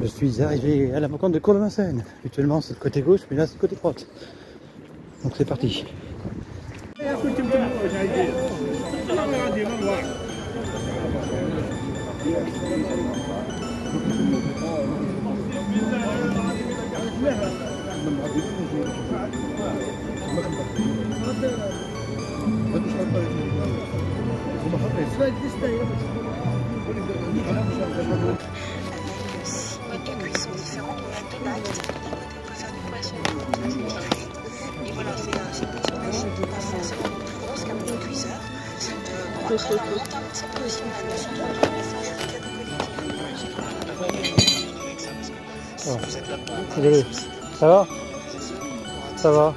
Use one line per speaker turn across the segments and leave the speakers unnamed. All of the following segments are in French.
Je suis arrivé à la rencontre de Cour-de-Vincennes. Actuellement, c'est le côté gauche, mais là, c'est le côté droite. Donc, c'est parti.
Les deux cuissons différentes, on a deux nattes. On peut faire du poisson, on peut faire du frites. Et voilà, c'est c'est une petite machine qui est pas forcément plus grosse qu'un petit cuiseur. Bon, après, on monte un petit peu aussi, on a 230 messages avec la
Désolé. Ça va? Ça va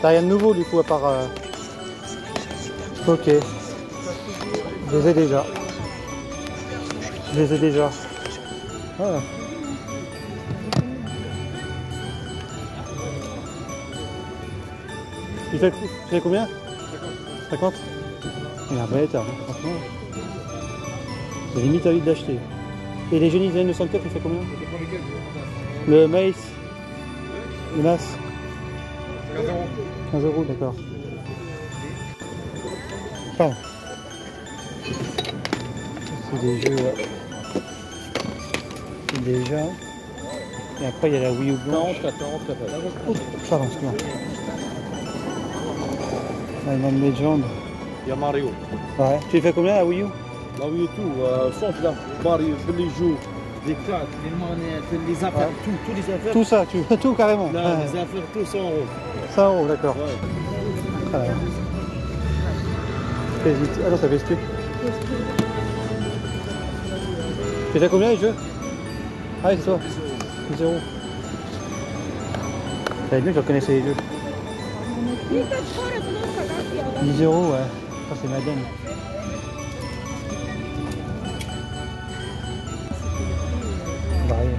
T'as rien de nouveau du coup à part... euh, Ok. Je les ai déjà. Je les ai déjà. Ah. Tu fais combien 50 Il a bête, hein, franchement. C'est limite envie d'acheter. Et les jeunes Israël 904, il fait combien Le maïs Le mas
15 euros.
15 euros, d'accord. Pardon. C'est des jeux. des jeux. Et après, il y a la Wii U blanche.
40, 40, 40.
Oups, pardon, excuse-moi. Rayman Legend.
Il y a Mario.
Ouais. Tu fais combien la Wii U?
Là où il y a tout, euh, centre là, Mario, tous les jeux, les cartes, les monnaies, les affaires,
Ouais.
tout, tous les affaires.
Tout ça, tu tout carrément.
Là,
Ouais.
les affaires, tout 100 euros.
100 euros, d'accord.
Ouais.
Ouais. T'hésites. Ah non, ça fait. Tu fais combien les jeux? Ah oui, c'est toi. 10 euros. Être bien que je reconnaissais les jeux. 10 euros, ouais. Ça, c'est madame. Pareil.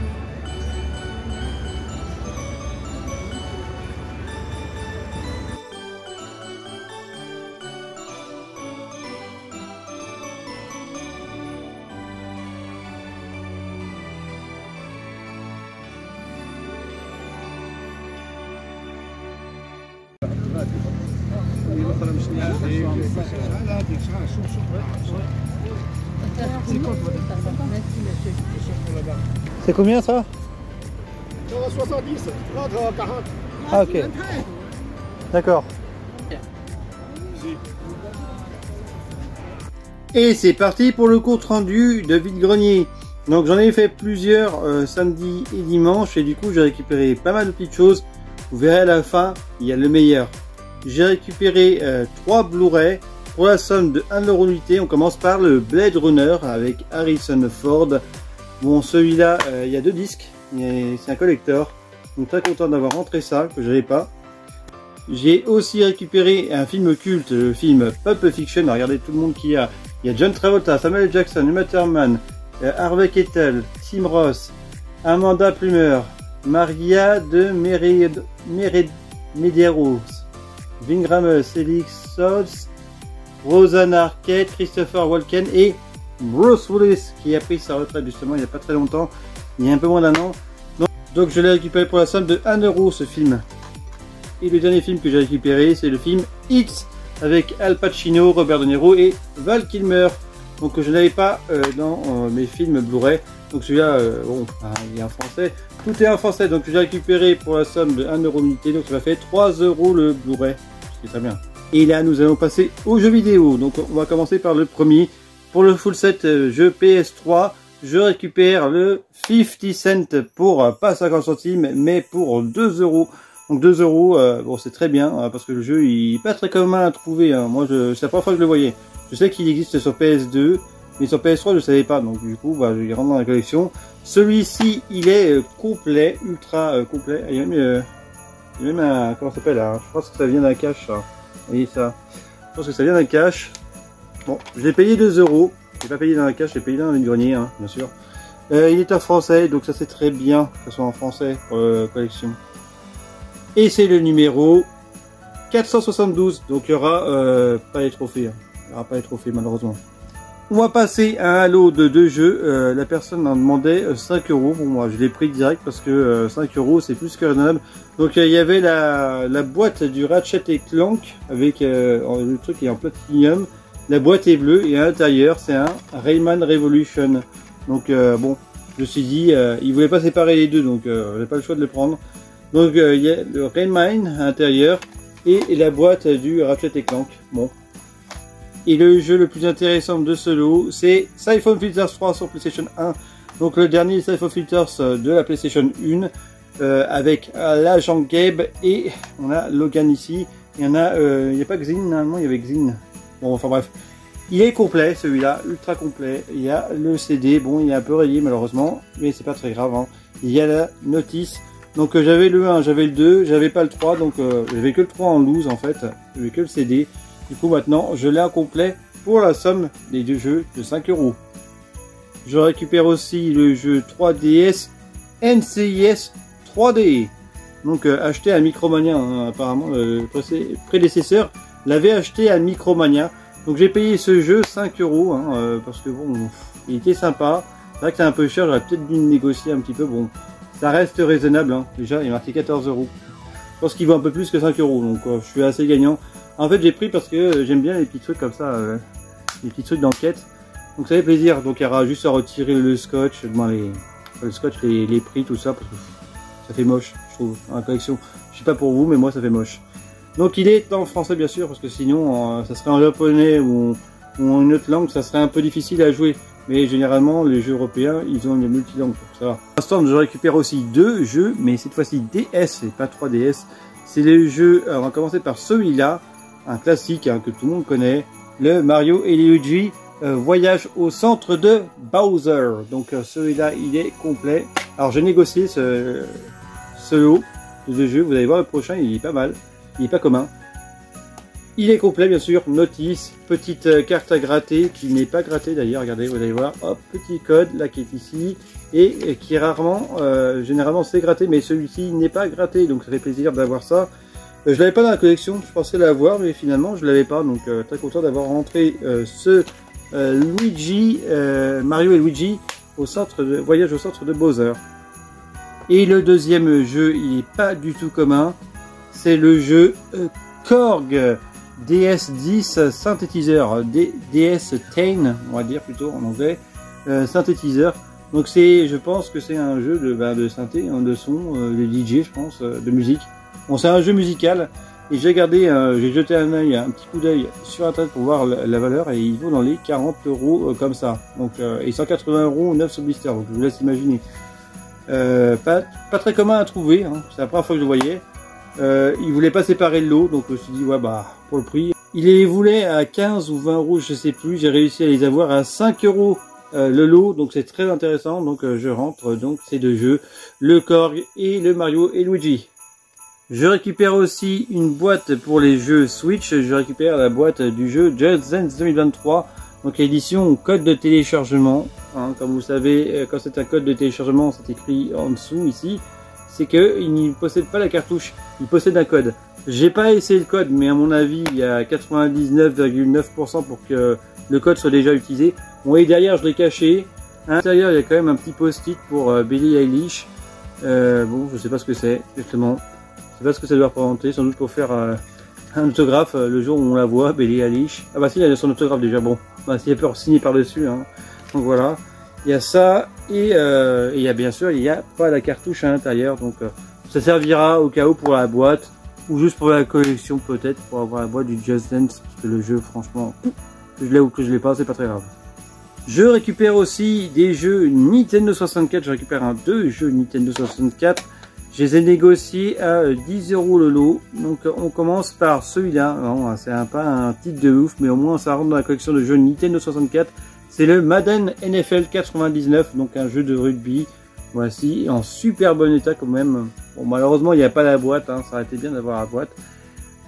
C'est combien ça
70, 30, 40.
Ah ok. D'accord. Et c'est parti pour le compte rendu de vide-grenier. Donc j'en ai fait plusieurs euh, samedi et dimanche et du coup j'ai récupéré pas mal de petites choses. Vous verrez à la fin, il y a le meilleur. J'ai récupéré euh, trois Blu-ray pour la somme de 1€ l'unité. On commence par le Blade Runner avec Harrison Ford. Bon celui-là, euh, il y a deux disques, et c'est un collector. Donc très content d'avoir rentré ça, que j'avais pas. J'ai aussi récupéré un film culte, le film Pulp Fiction. Regardez tout le monde qui a. Il y a John Travolta, Samuel Jackson, Uma Thurman, euh, Harvey Keitel, Tim Ross, Amanda Plumer, Maria de Mered, Mered, Medeiros, Ving Rhames, Elix Sods, Rosanna Arquette, Christopher Walken et Bruce Willis qui a pris sa retraite justement il n'y a pas très longtemps, il y a un peu moins d'un an. Donc, donc je l'ai récupéré pour la somme de 1 euro ce film. Et le dernier film que j'ai récupéré, c'est le film X avec Al Pacino, Robert De Niro et Val Kilmer. Donc je n'avais pas euh, dans euh, mes films Blu-ray. Donc celui-là, euh, bon, ah, il est en français. Tout est en français, donc j'ai récupéré pour la somme de 1 euro unité. Donc ça m'a fait 3 euros le Blu-ray. C'est très bien. Et là, nous allons passer aux jeux vidéo. Donc on va commencer par le premier. Pour le full set euh, jeu PS3, je récupère le 50 cent pour euh, pas 50 centimes, mais pour 2 euros. Donc 2 euros, euh, bon c'est très bien hein, parce que le jeu il est pas très commun à trouver. hein. Moi je, c'est la première fois que je le voyais. Je sais qu'il existe sur PS2, mais sur PS3 je ne savais pas. Donc du coup, bah, je les rentre dans la collection. Celui-ci il est complet, ultra euh, complet. Il y a même, euh, il y a même un comment ça s'appelle là Je pense que ça vient d'un cache. Ça. Vous voyez ça Je pense que ça vient d'un cache. Bon, je l'ai payé 2 euros. Je l'ai pas payé dans la cache, je l'ai payé dans une grenier, hein, bien sûr. Euh, il est en français, donc ça c'est très bien que ce soit en français pour la collection. Et c'est le numéro 472, donc il y aura euh, pas les trophées. hein. Il n'y aura pas les trophées malheureusement. On va passer à un lot de deux jeux. Euh, la personne en demandait 5 euros. Bon, moi, je l'ai pris direct parce que 5 euh, euros, c'est plus que raisonnable. Donc, il y avait la, la, boîte du Ratchet et Clank avec le truc qui est en platinium. La boîte est bleue et à l'intérieur, c'est un Rayman Revolution. Donc, bon, je me suis dit, il voulait pas séparer les deux, donc j'ai pas le choix de le prendre. Donc, il y a le Rayman à l'intérieur et la boîte du Ratchet et Clank. Bon, et le jeu le plus intéressant de ce lot, c'est Siphon Filters 3 sur PlayStation 1. Donc le dernier Siphon Filters euh, de la PlayStation 1 euh, avec euh, l'agent Gabe et on a Logan ici. Il y en a, il n'y a pas Xin, normalement il y avait Xin. Bon, enfin bref. Il est complet celui-là, ultra complet. Il y a le CD, bon il est un peu rayé malheureusement, mais c'est pas très grave. Hein. Il y a la notice. Donc j'avais le 1, j'avais le 2, j'avais pas le 3, donc j'avais que le 3 en loose en fait. J'avais que le CD. Du coup maintenant je l'ai en complet pour la somme des deux jeux de 5 euros. Je récupère aussi le jeu 3DS NCIS 3D. Donc euh, acheté à Micromania, hein, apparemment prédécesseur l'avait acheté à Micromania. Donc j'ai payé ce jeu 5 euros hein, euh, parce que bon, il était sympa. C'est vrai que c'est un peu cher, j'aurais peut-être dû négocier un petit peu. Bon, ça reste raisonnable. Hein. Déjà, il est marqué 14 euros. Je pense qu'il vaut un peu plus que 5 euros, donc euh, je suis assez gagnant. En fait, j'ai pris parce que j'aime bien les petits trucs comme ça, euh, les petits trucs d'enquête. Donc ça fait plaisir. Donc il y aura juste à retirer le scotch, les, le scotch, les, prix, tout ça, parce que ça fait moche, je trouve, la collection. Je sais pas pour vous, mais moi ça fait moche. Donc il est en français bien sûr, parce que sinon euh, ça serait en japonais ou, en une autre langue, ça serait un peu difficile à jouer. Mais généralement, les jeux européens, ils ont une multilangue pour ça. Pour l'instant, je récupère aussi deux jeux, mais cette fois-ci DS et pas 3DS. C'est les jeux, on va commencer par celui-là un classique hein, que tout le monde connaît, le Mario et Luigi euh, Voyage au centre de Bowser. Donc euh, celui-là, il est complet. Alors j'ai négocié ce, ce lot de jeux. Vous allez voir le prochain, il est pas mal. Il est pas commun. Il est complet bien sûr, notice, petite euh, carte à gratter qui n'est pas grattée d'ailleurs, regardez, vous allez voir, hop, petit code là qui est ici. Et, qui est rarement, généralement c'est gratté. Mais celui-ci n'est pas gratté. Donc ça fait plaisir d'avoir ça. Euh, je l'avais pas dans la collection, je pensais l'avoir, mais finalement je l'avais pas, donc euh, très content d'avoir rentré euh, ce Luigi, Mario et Luigi au centre de voyage au centre de Bowser. Et le deuxième jeu, il est pas du tout commun, c'est le jeu Korg DS10 synthétiseur, DS10, on va dire plutôt en anglais, synthétiseur. Donc c'est, je pense que c'est un jeu de, bah, de synthé, hein, de son, de DJ, je pense, de musique. Bon, c'est un jeu musical et j'ai regardé, euh, j'ai jeté un œil, un petit coup d'œil sur internet pour voir la, valeur et il vaut dans les 40 euros euh, comme ça. Donc euh, et 180 euros 9 sur blister. Donc je vous laisse imaginer. pas, pas très commun à trouver. Hein. C'est la première fois que je le voyais. Il voulait pas séparer le lot, donc je me suis dit ouais bah pour le prix. Il les voulait à 15 ou 20 euros, je sais plus. J'ai réussi à les avoir à 5 euros le lot, donc c'est très intéressant. Donc je rentre donc ces deux jeux, le Korg et le Mario et Luigi. Je récupère aussi une boîte pour les jeux Switch. Je récupère la boîte du jeu Just Dance 2023. Donc édition code de téléchargement. Hein, comme vous savez, euh, quand c'est un code de téléchargement, c'est écrit en dessous ici. C'est que il ne possède pas la cartouche, il possède un code. J'ai pas essayé le code, mais à mon avis, il y a 99,9% pour que le code soit déjà utilisé. Bon, et derrière, je l'ai caché. À l'intérieur, il y a quand même un petit post-it pour euh, Billy Eilish. Euh, bon, je sais pas ce que c'est exactement. Je sais pas ce que ça doit représenter, sans doute pour faire euh, un autographe euh, le jour où on la voit, Billy Eilish. Ah bah si, il y a son autographe déjà, bon. Bah s'il y a peur signé par-dessus, hein. Donc voilà. Il y a ça, euh, et il y a bien sûr, il n'y a pas la cartouche à l'intérieur, donc ça servira au cas où pour la boîte, ou juste pour la collection peut-être, pour avoir la boîte du Just Dance, parce que le jeu, franchement, que je l'ai ou que je l'ai pas, c'est pas très grave. Je récupère aussi des jeux Nintendo 64, je récupère un deux jeux Nintendo 64, je les ai négociés à 10 euros le lot. Donc on commence par celui-là. C'est pas un titre de ouf, mais au moins ça rentre dans la collection de jeux Nintendo 64. C'est le Madden NFL 99, donc un jeu de rugby. Voici, en super bon état quand même. Bon, malheureusement, il n'y a pas la boîte, hein. ça aurait été bien d'avoir la boîte.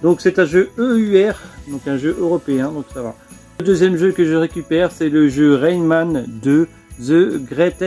Donc c'est un jeu EUR, donc un jeu européen, donc ça va. Le deuxième jeu que je récupère, c'est le jeu Rainman 2 The Great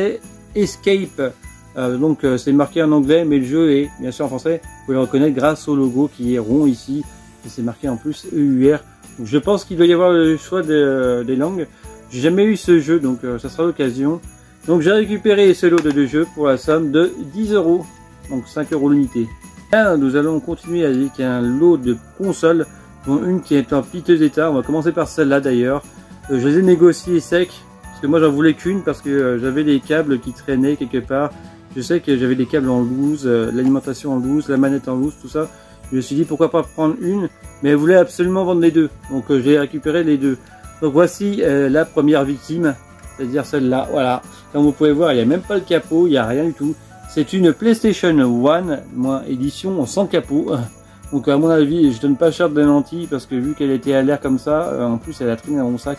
Escape. Euh, donc euh, c'est marqué en anglais, mais le jeu est bien sûr en français. Vous pouvez le reconnaître grâce au logo qui est rond ici. Et c'est marqué en plus EUR. Je pense qu'il doit y avoir le choix des langues. J'ai jamais eu ce jeu, donc euh, ça sera l'occasion. Donc j'ai récupéré ce lot de deux jeux pour la somme de 10 euros, donc 5 euros l'unité. Nous allons continuer avec un lot de consoles, dont une qui est en piteux état. On va commencer par celle-là d'ailleurs. Euh, je les ai négociées sec, parce que moi j'en voulais qu'une, parce que euh, j'avais des câbles qui traînaient quelque part. Je sais que j'avais des câbles en loose, l'alimentation en loose, la manette en loose, tout ça. Je me suis dit pourquoi pas prendre une, mais elle voulait absolument vendre les deux. Donc j'ai récupéré les deux. Donc voici euh, la première victime, c'est-à-dire celle-là. Voilà, comme vous pouvez voir, il n'y a même pas le capot, il n'y a rien du tout. C'est une PlayStation 1, moins édition sans capot. Donc à mon avis, je donne pas cher de lentille parce que vu qu'elle était à l'air comme ça, euh, en plus elle a traîné dans mon sac.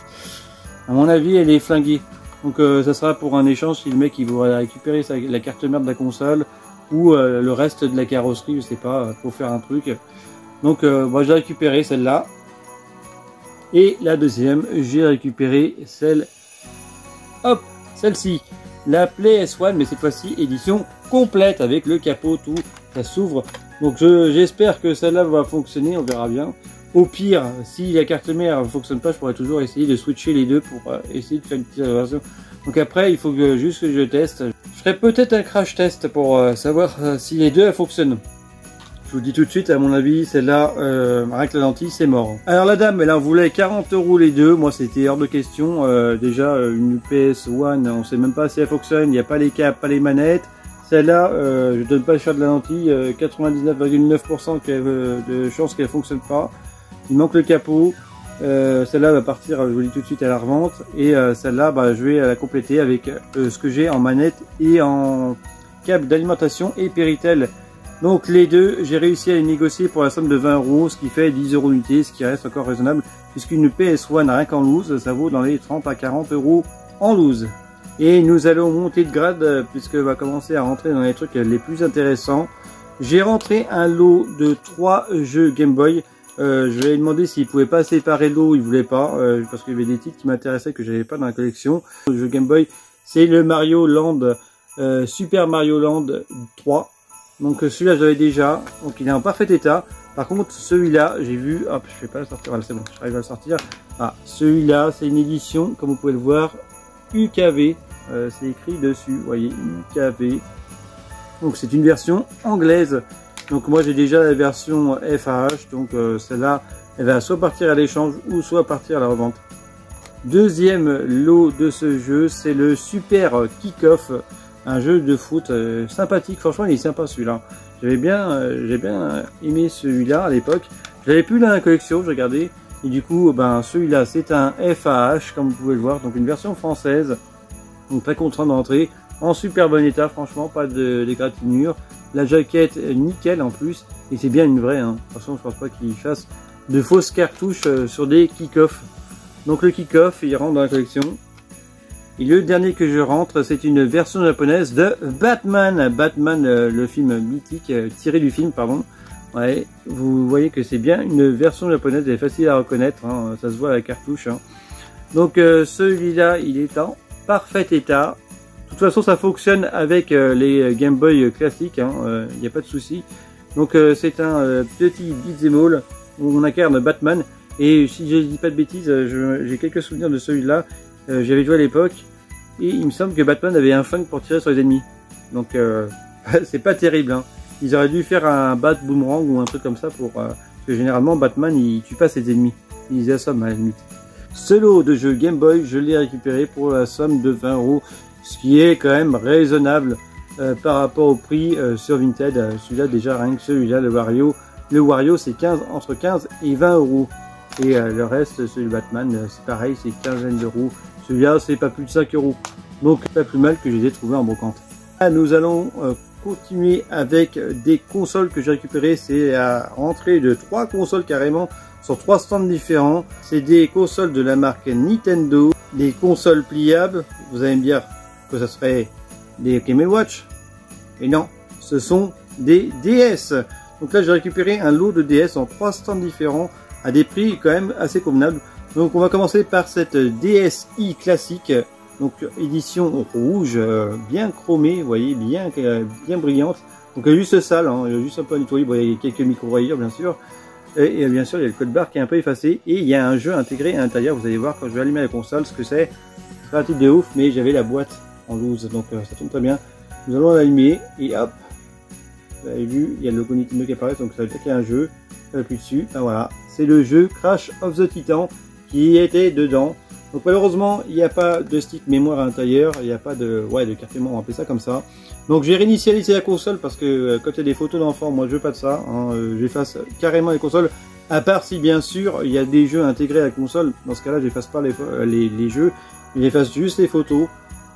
À mon avis, elle est flinguée. Donc euh, ça sera pour un échange si le mec il voudrait récupérer la carte mère de la console ou le reste de la carrosserie, je sais pas, pour faire un truc. Donc moi j'ai récupéré celle-là. Et la deuxième, j'ai récupéré celle, hop, celle-ci, la Play S1, mais cette fois-ci édition complète avec le capot, tout, ça s'ouvre. Donc j'espère que celle-là va fonctionner, on verra bien. Au pire, si la carte mère ne fonctionne pas, je pourrais toujours essayer de switcher les deux pour euh, essayer de faire une petite version. Donc après, il faut juste que je teste. Je ferai peut-être un crash test pour euh, savoir euh, si les deux fonctionnent. Je vous dis tout de suite, à mon avis, celle-là, euh, avec la lentille, c'est mort. Alors la dame, elle en voulait 40 euros les deux. Moi, c'était hors de question. Euh, déjà, euh, une PS1, on sait même pas si elle fonctionne. Il n'y a pas les câbles, pas les manettes. Celle-là, euh, je donne pas cher de la lentille. 99,9% de chance qu'elle fonctionne pas. Il manque le capot. celle-là va partir, je vous dis tout de suite, à la revente. Et celle-là, bah, je vais la compléter avec ce que j'ai en manette et en câble d'alimentation et Péritel. Donc les deux, j'ai réussi à les négocier pour la somme de 20 euros, ce qui fait 10 euros unité, ce qui reste encore raisonnable, puisqu'une PS1 rien qu'en loose, ça vaut dans les 30 à 40 euros en loose. Et nous allons monter de grade, puisque va commencer à rentrer dans les trucs les plus intéressants. J'ai rentré un lot de 3 jeux Game Boy. Euh, je lui ai demandé s'il pouvait pas séparer l'eau, il voulait pas, euh, parce qu'il y avait des titres qui m'intéressaient que j'avais pas dans la collection. Le jeu Game Boy, c'est le Mario Land, euh, Super Mario Land 3. Donc euh, celui-là, j'avais déjà. Donc il est en parfait état. Par contre, celui-là, j'ai vu. Hop, je vais pas le sortir. Voilà, c'est bon, j'arrive à le sortir. Ah, celui-là, c'est une édition, comme vous pouvez le voir, UKV. Euh, c'est écrit dessus, vous voyez, UKV. Donc c'est une version anglaise. Donc moi, j'ai déjà la version FAH. Donc euh, celle-là, elle va soit partir à l'échange ou soit partir à la revente. Deuxième lot de ce jeu, c'est le Super Kick-Off un jeu de foot euh, sympathique. Franchement, il est sympa celui-là. J'avais bien, euh, j'ai bien aimé celui-là à l'époque. J'avais plus dans la collection, je regardais. Et du coup, ben celui-là, c'est un FAH, comme vous pouvez le voir, donc une version française. Donc très content d'entrer, en super bon état, franchement, pas de d'égratignure. La jaquette nickel en plus, et c'est bien une vraie. Hein. De toute façon, je pense pas qu'il fasse de fausses cartouches euh, sur des kick-off. Donc le kick-off, il rentre dans la collection. Et le dernier que je rentre, c'est une version japonaise de Batman. Batman, euh, le film mythique, euh, tiré du film, pardon. Ouais, vous voyez que c'est bien une version japonaise, elle est facile à reconnaître, hein, ça se voit à la cartouche. Hein. Donc euh, celui-là, il est en parfait état. De toute façon, ça fonctionne avec les Game Boy classiques, il hein, n'y a pas de souci. Donc c'est un petit beat'em all où on incarne Batman. Et si je dis pas de bêtises, j'ai quelques souvenirs de celui-là. J'avais joué à l'époque et il me semble que Batman avait un funk pour tirer sur les ennemis. Donc euh, c'est pas terrible. Hein. Ils auraient dû faire un bat boomerang ou un truc comme ça pour euh, parce que généralement Batman il tue pas ses ennemis, il les assomme à la limite. Ce lot de jeu Game Boy, je l'ai récupéré pour la somme de 20 euros, ce qui est quand même raisonnable euh, par rapport au prix sur Vinted. celui-là déjà rien que celui-là, le Wario, le Wario c'est 15 entre 15 et 20 euros. Et le reste, celui Batman, c'est pareil, c'est 15 d'euros. Celui-là, c'est pas plus de 5 euros. Donc, pas plus mal que je les ai trouvés en brocante. Là, nous allons euh, continuer avec des consoles que j'ai récupérées. C'est à rentrer de trois consoles carrément sur trois stands différents. C'est des consoles de la marque Nintendo, des consoles pliables. Vous allez me dire que ça serait des Game Watch. Et non, ce sont des DS. Donc là, j'ai récupéré un lot de DS en trois stands différents à des prix quand même assez convenables. Donc on va commencer par cette DSi classique, donc édition rouge, euh, bien chromée, vous voyez, bien, bien brillante. Donc juste sale, hein, juste un peu nettoyée, il y a quelques micro-rayures bien sûr. Et, bien sûr, il y a le code barre qui est un peu effacé. Et il y a un jeu intégré à l'intérieur. Vous allez voir quand je vais allumer la console ce que c'est. C'est un titre de ouf, mais j'avais la boîte en loose. Donc euh, ça tourne très bien. Nous allons l'allumer. Et hop. Vous avez vu, il y a le logo Nintendo qui apparaît. Donc ça veut dire qu'il y a un jeu. Plus dessus. Voilà. C'est le jeu Crash of the Titan qui était dedans. Donc malheureusement, il n'y a pas de stick mémoire à l'intérieur, il n'y a pas de, ouais, de carte mémoire, on va appeler ça comme ça. Donc j'ai réinitialisé la console parce que euh, quand il y a des photos d'enfants, moi je veux pas de ça. Hein, euh, j'efface carrément les consoles, à part si bien sûr il y a des jeux intégrés à la console. Dans ce cas-là, j'efface pas les, euh, les, les, jeux, j'efface juste les photos.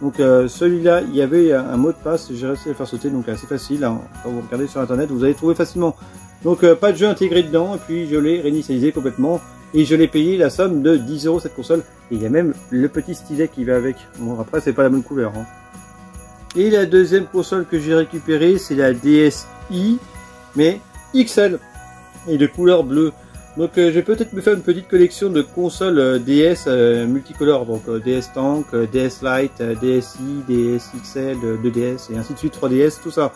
Donc celui-là, il y avait un, mot de passe, j'ai réussi à le faire sauter, donc assez facile. Hein. Quand vous regardez sur internet, vous allez trouver facilement. Donc pas de jeu intégré dedans, et puis je l'ai réinitialisé complètement. Et je l'ai payé la somme de 10 euros cette console. Et il y a même le petit stylet qui va avec. Bon, après, c'est pas la bonne couleur. Hein. Et la deuxième console que j'ai récupérée, c'est la DSi, mais XL, et de couleur bleue. Donc euh, je vais peut-être me faire une petite collection de consoles euh, DS euh, multicolores, donc DS Tank, DS Lite, DSi, DS XL, 2DS et ainsi de suite, 3DS, tout ça.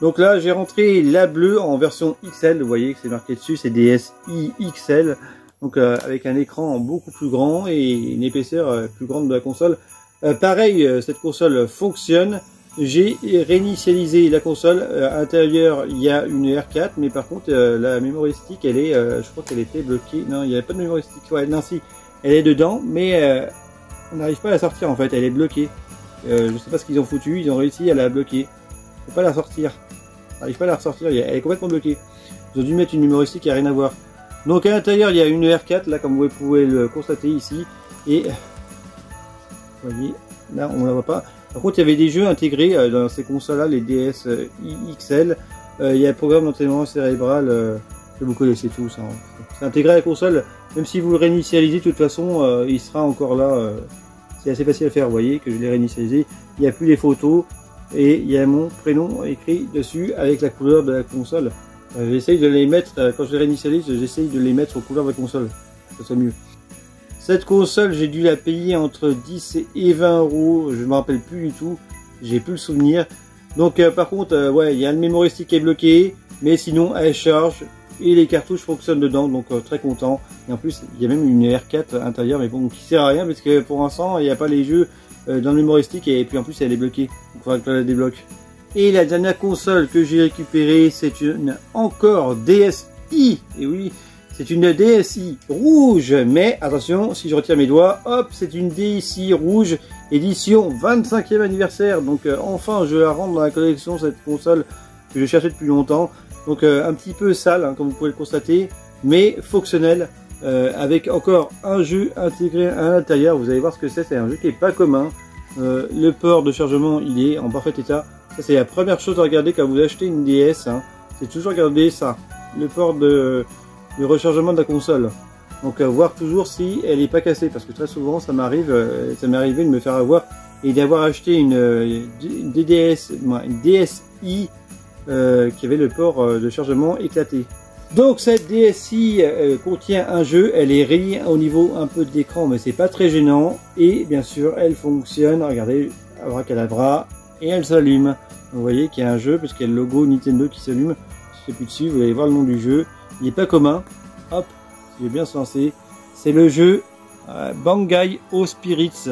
Donc là j'ai rentré la bleue en version XL, vous voyez que c'est marqué dessus, c'est DSi XL donc euh, avec un écran beaucoup plus grand et une épaisseur euh, plus grande de la console. Euh, pareil, cette console fonctionne. J'ai réinitialisé la console. à l'intérieur, il y a une R4, mais par contre, la memory stick, elle est, je crois qu'elle était bloquée. Non, il n'y avait pas de memory stick. Ouais, non, si, elle est dedans, mais on n'arrive pas à la sortir en fait. Elle est bloquée. je sais pas ce qu'ils ont foutu. Ils ont réussi à la bloquer. Peut pas la sortir. On n'arrive pas à la ressortir. Elle est complètement bloquée. Ils ont dû mettre une memory stick qui a rien à voir. Donc à l'intérieur, il y a une R4, là, comme vous pouvez le constater ici. Et, vous voyez, là, on la voit pas. Par contre, il y avait des jeux intégrés euh, dans ces consoles-là, les DS euh, XL. Euh, il y a le programme d'entraînement cérébral que vous connaissez tous. Hein. C'est intégré à la console. Même si vous le réinitialisez, de toute façon, il sera encore là. c'est assez facile à faire, vous voyez, que je l'ai réinitialisé. Il n'y a plus les photos. Et il y a mon prénom écrit dessus avec la couleur de la console. Euh, j'essaye de les mettre, euh, quand je les réinitialise, j'essaye de les mettre aux couleurs de la console. Ça soit mieux. Cette console, j'ai dû la payer entre 10 et 20 euros. Je me rappelle plus du tout. J'ai plus le souvenir. Donc, euh, par contre, ouais, il y a le memory stick qui est bloqué. Mais sinon, elle charge. Et les cartouches fonctionnent dedans. Donc, très content. Et en plus, il y a même une R4 intérieure. Mais bon, qui sert à rien. Parce que pour l'instant, il n'y a pas les jeux dans le stick. Et puis, en plus, elle est bloquée. Donc, il faudra que je la débloque. Et la dernière console que j'ai récupérée, c'est une encore DSi. Et oui, c'est une DSi rouge. Mais attention, si je retire mes doigts, hop, c'est une DSi rouge édition 25e anniversaire. Donc euh, enfin, je la rentre dans la collection, cette console que je cherchais depuis longtemps. Donc euh, un petit peu sale, hein, comme vous pouvez le constater, mais fonctionnel. Euh, avec encore un jeu intégré à l'intérieur. Vous allez voir ce que c'est. C'est un jeu qui est pas commun. le port de chargement, il est en parfait état. Ça, c'est la première chose à regarder quand vous achetez une DS. Hein. C'est toujours regarder ça, le port de, rechargement de la console. Donc euh, voir toujours si elle n'est pas cassée, parce que très souvent ça m'arrive, euh, ça m'est arrivé de me faire avoir et d'avoir acheté une, euh, DDS, une DSi qui avait le port de chargement éclaté. Donc cette DSi contient un jeu, elle est rayée au niveau un peu de l'écran, mais c'est pas très gênant. Et bien sûr, elle fonctionne. Regardez, abracadabra, et elle s'allume. Vous voyez qu'il y a un jeu parce qu'il y a le logo Nintendo qui s'allume. Si je plus dessus, vous allez voir le nom du jeu. Il n'est pas commun. Hop, je vais bien se. C'est le jeu euh, Bangai O Spirits.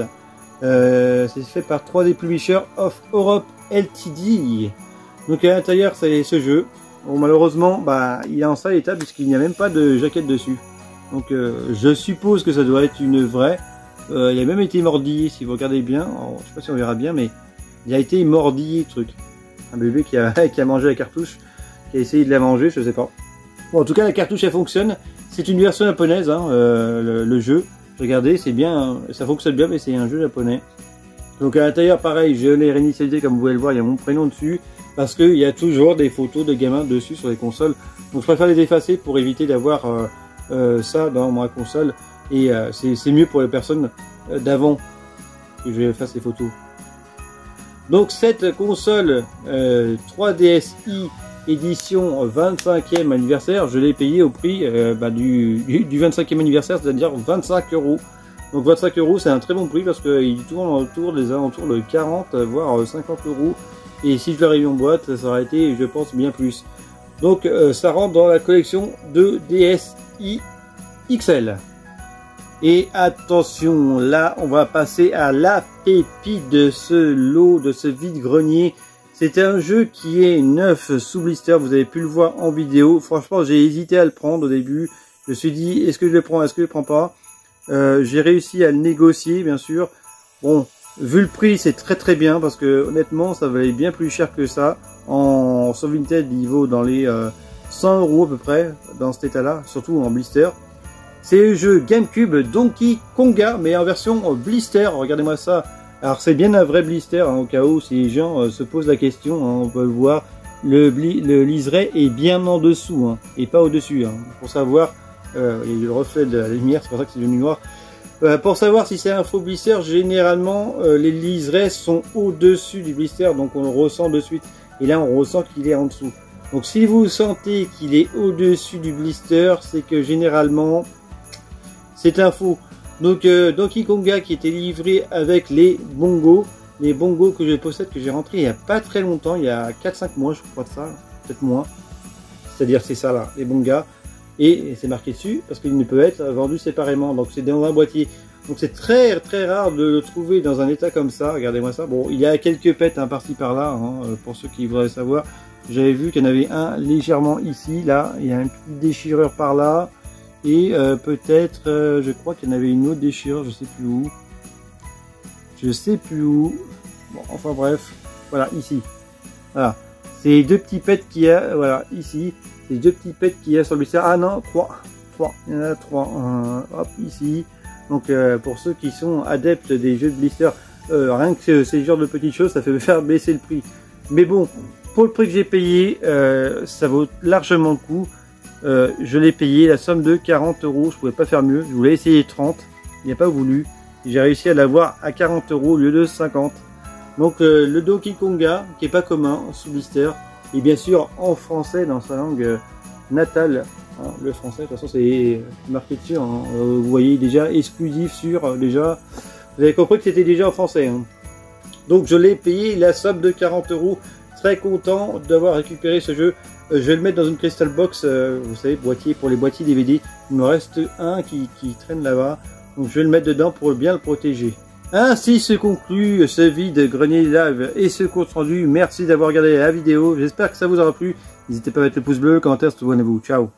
Euh, c'est fait par 3D Publisher of Europe LTD. Donc à l'intérieur, c'est ce jeu. Bon, malheureusement, bah, il est en sale état puisqu'il n'y a même pas de jaquette dessus. Donc euh, je suppose que ça doit être une vraie. il a même été mordillé si vous regardez bien. Je je sais pas si on verra bien, mais il a été mordillé, truc. Un bébé qui a, qui a mangé la cartouche, qui a essayé de la manger, je sais pas. Bon, en tout cas, la cartouche, elle fonctionne. C'est une version japonaise, hein, euh, le, jeu. Regardez, c'est bien, ça fonctionne bien, mais c'est un jeu japonais. Donc à l'intérieur, pareil, je l'ai réinitialisé, comme vous pouvez le voir, il y a mon prénom dessus, parce qu'il y a toujours des photos de gamins dessus sur les consoles. Donc je préfère les effacer pour éviter d'avoir euh, euh, ça dans ma console. Et c'est mieux pour les personnes d'avant que je fasse les photos. Donc cette console 3DSi euh, édition 25e anniversaire, je l'ai payé au prix euh, bah, du, du, 25e anniversaire, c'est-à-dire 25 euros. Donc 25 euros, c'est un très bon prix parce qu'il tourne autour des alentours de 40 voire 50 euros. Et si je l'aurais eu en boîte, ça aurait été, je pense, bien plus. Donc euh, ça rentre dans la collection de DSi XL. Et attention, là on va passer à la pépite de ce lot, de ce vide-grenier. C'est un jeu qui est neuf sous blister, vous avez pu le voir en vidéo. Franchement j'ai hésité à le prendre au début. Je me suis dit est-ce que je le prends, est-ce que je le prends pas? Euh, j'ai réussi à le négocier bien sûr. Bon, vu le prix c'est très très bien parce que honnêtement ça valait bien plus cher que ça. En sur Vinted il vaut dans les 100 euh, euros à peu près dans cet état là, surtout en blister. C'est le jeu GameCube Donkey Konga, mais en version blister. Regardez-moi ça. Alors c'est bien un vrai blister, hein, au cas où si les gens euh, se posent la question, hein, on peut le voir. Le, le liseré est bien en dessous, hein, et pas au-dessus. pour savoir, euh, il y a le reflet de la lumière, c'est pour ça que c'est devenu noir. Euh, pour savoir si c'est un faux blister, généralement euh, les liserés sont au-dessus du blister, donc on le ressent de suite. Et là on ressent qu'il est en dessous. Donc si vous sentez qu'il est au-dessus du blister, c'est que généralement c'est un faux. Donc euh, Donkey Konga qui était livré avec les bongos, les bongos que je possède, que j'ai rentré il y a pas très longtemps, il y a 4-5 mois je crois de ça, peut-être moins. C'est-à-dire c'est ça là, les bongas. Et c'est marqué dessus parce qu'il ne peut être vendu séparément. Donc c'est dans un boîtier. Donc c'est très très rare de le trouver dans un état comme ça. Regardez-moi ça. Bon, il y a quelques pets un par-ci par-là, hein, euh, pour ceux qui voudraient savoir. J'avais vu qu'il y en avait un légèrement ici, là. Il y a un petit déchireur par là. Et euh, peut-être, euh, je crois qu'il y en avait une autre déchirure, je sais plus où. Je sais plus où. Bon, enfin bref, voilà, ici. Voilà. C'est deux petits pets qu'il y a, voilà, ici. C'est deux petits pets qu'il y a sur le. Ah non, trois. Trois. Il y en a trois. hop, ici. Donc euh, pour ceux qui sont adeptes des jeux de blister, rien que ces genres de petites choses, ça fait faire baisser le prix. Mais bon, pour le prix que j'ai payé, ça vaut largement le coup. Euh, je l'ai payé la somme de 40 euros. Je pouvais pas faire mieux. Je voulais essayer 30. Il n'a pas voulu. J'ai réussi à l'avoir à 40 euros au lieu de 50. Donc euh, le Donkey Konga, qui est pas commun sous blister, et bien sûr en français dans sa langue euh, natale. Hein, le français, de toute façon, c'est marqué dessus. Hein. vous voyez déjà exclusif sur déjà. Vous avez compris que c'était déjà en français. Hein. Donc je l'ai payé la somme de 40 euros. Très content d'avoir récupéré ce jeu. Euh, je vais le mettre dans une crystal box, euh, vous savez, boîtier pour les boîtiers DVD. Il me reste un qui, traîne là-bas. Donc je vais le mettre dedans pour bien le protéger. Ainsi se conclut ce vide grenier live et ce compte rendu. Merci d'avoir regardé la vidéo. J'espère que ça vous aura plu. N'hésitez pas à mettre le pouce bleu, le commentaire, abonnez-vous. Ciao